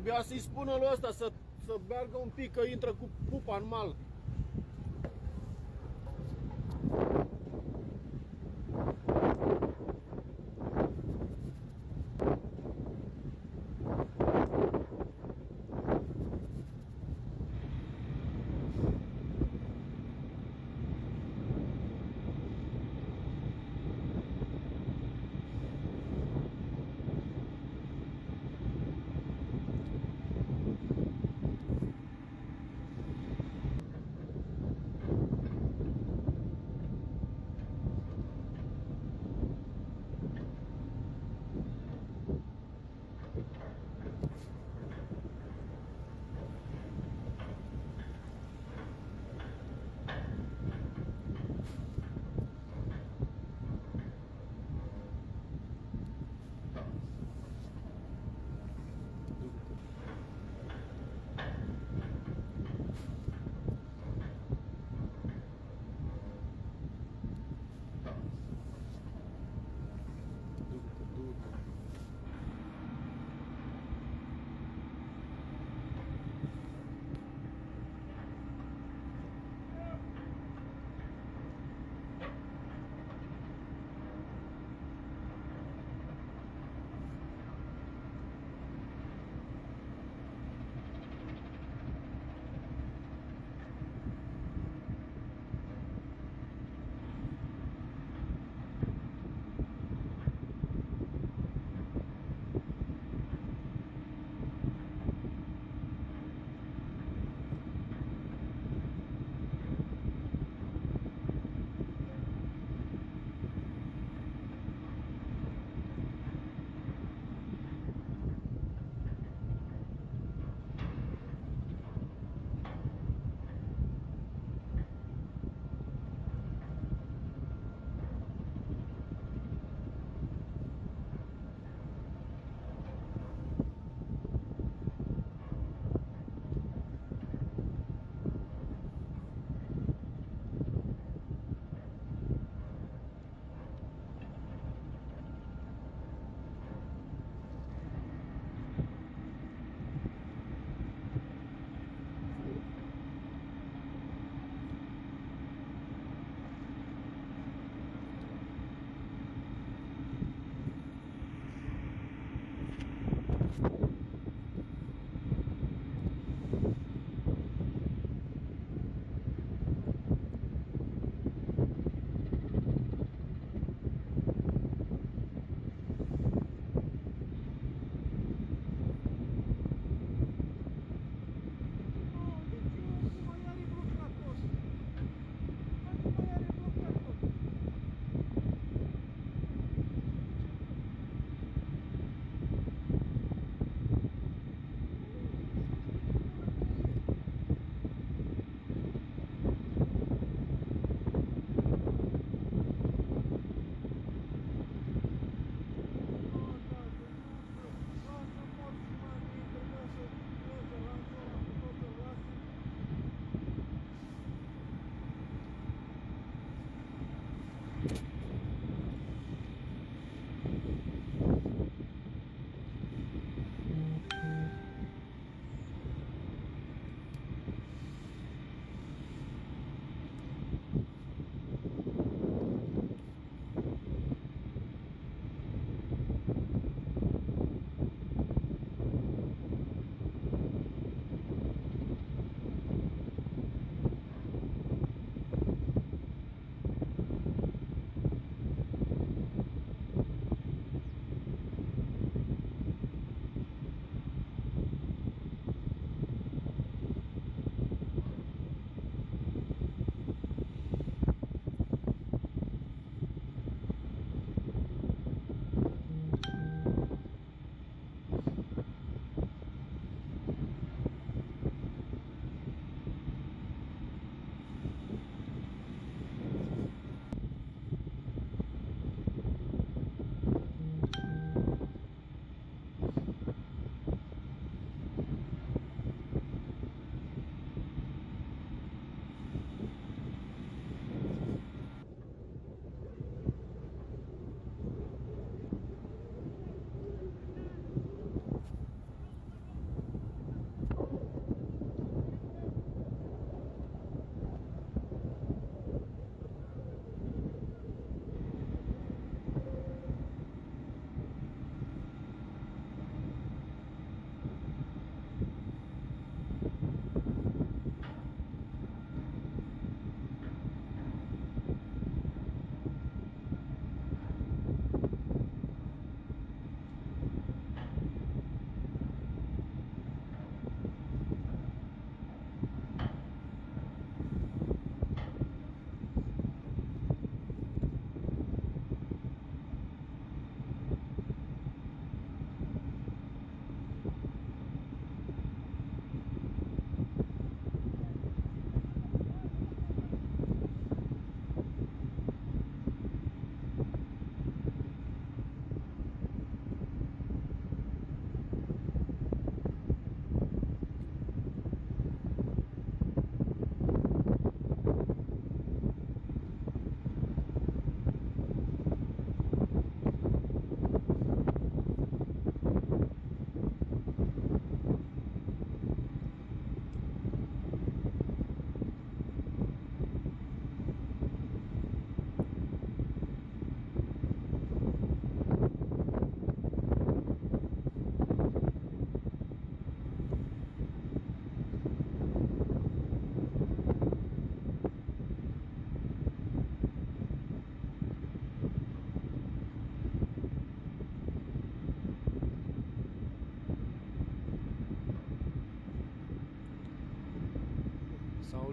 Trebuia să-i spună lui ăsta să, să meargă un pic, că intră cu pupa în mal.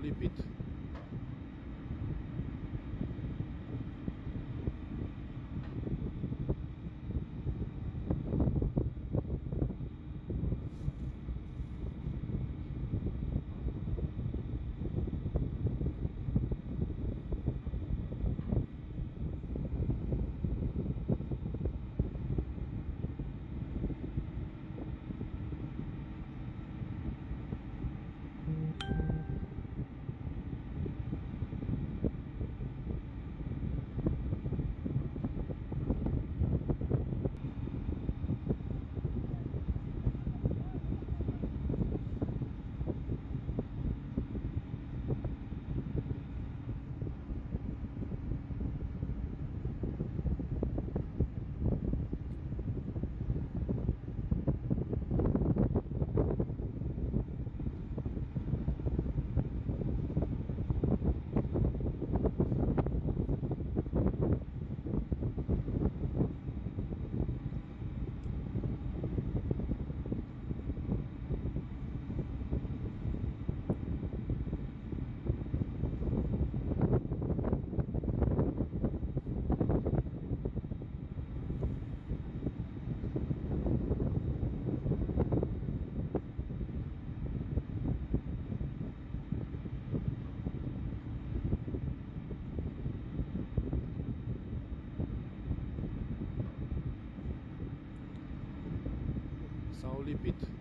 repeat only bit